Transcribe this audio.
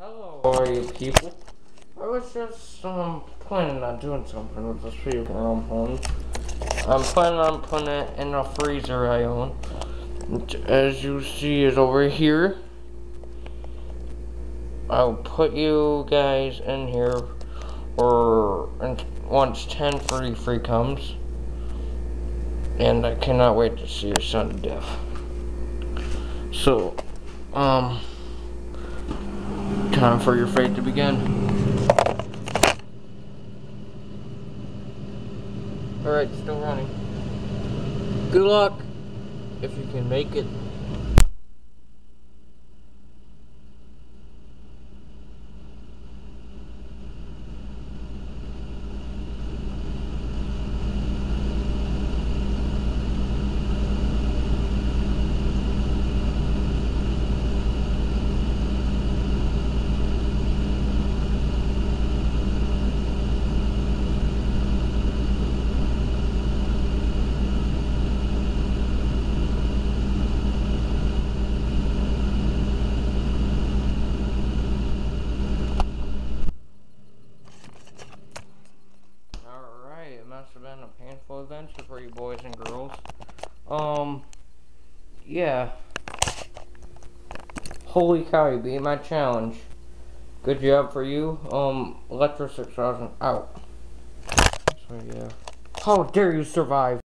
Hello, are you people. I was just um planning on doing something with this vehicle I'm home. I'm planning on putting it in a freezer I own. Which, As you see is over here. I'll put you guys in here or once 1033 comes. And I cannot wait to see your son death. So, um, time for your fate to begin. Alright, still running. Good luck, if you can make it. Must have been a painful adventure for you boys and girls. Um, yeah. Holy cow, you beat my challenge. Good job for you. Um, Electro 6000 out. So yeah. How dare you survive?